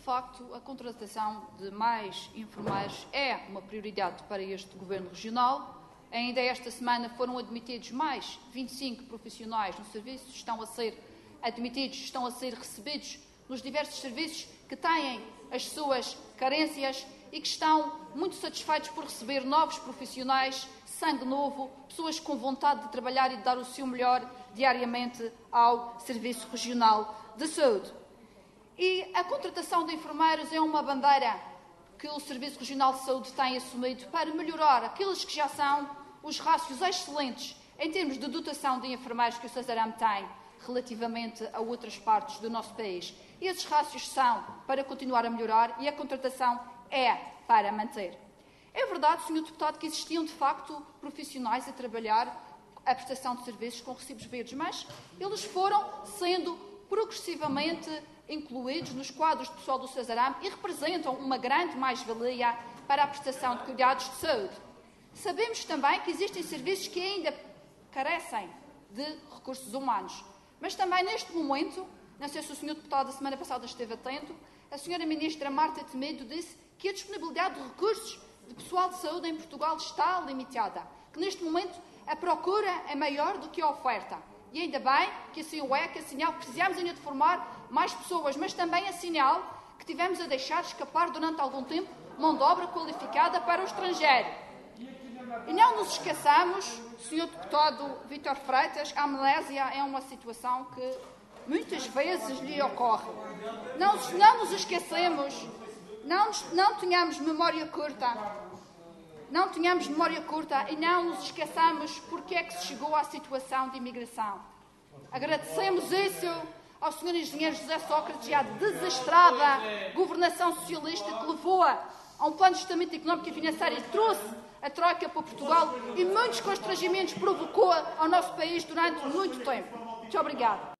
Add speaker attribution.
Speaker 1: facto, a contratação de mais enfermeiros é uma prioridade para este Governo Regional. Ainda esta semana foram admitidos mais 25 profissionais no serviço, estão a ser admitidos, estão a ser recebidos nos diversos serviços que têm as suas carências e que estão muito satisfeitos por receber novos profissionais, sangue novo, pessoas com vontade de trabalhar e de dar o seu melhor diariamente ao Serviço Regional de Saúde. E a contratação de enfermeiros é uma bandeira que o Serviço Regional de Saúde tem assumido para melhorar aqueles que já são os rácios excelentes em termos de dotação de enfermeiros que o Cesaram tem relativamente a outras partes do nosso país. Esses rácios são para continuar a melhorar e a contratação é para manter. É verdade, Sr. Deputado, que existiam de facto profissionais a trabalhar a prestação de serviços com recibos verdes, mas eles foram sendo progressivamente incluídos nos quadros de pessoal do Cesaram e representam uma grande mais-valia para a prestação de cuidados de saúde. Sabemos também que existem serviços que ainda carecem de recursos humanos, mas também neste momento, não sei se o Sr. Deputado da semana passada esteve atento, a Sra. Ministra Marta Temedo disse que a disponibilidade de recursos de pessoal de saúde em Portugal está limitada, que neste momento a procura é maior do que a oferta. E ainda bem que assim o é, que é sinal que precisamos ainda de formar mais pessoas, mas também é sinal que tivemos a deixar escapar durante algum tempo mão de obra qualificada para o estrangeiro. E não nos esqueçamos, Sr. Deputado Vítor Freitas, a amnésia é uma situação que muitas vezes lhe ocorre. Não, não nos esquecemos, não, não tenhamos memória curta não tenhamos memória curta e não nos esqueçamos porque é que se chegou à situação de imigração. Agradecemos isso ao Sr. Engenheiro José Sócrates e à desastrada governação socialista que levou a um plano de ajustamento económico e financeiro e trouxe a Troika para Portugal e muitos constrangimentos provocou ao nosso país durante muito tempo. Muito obrigada.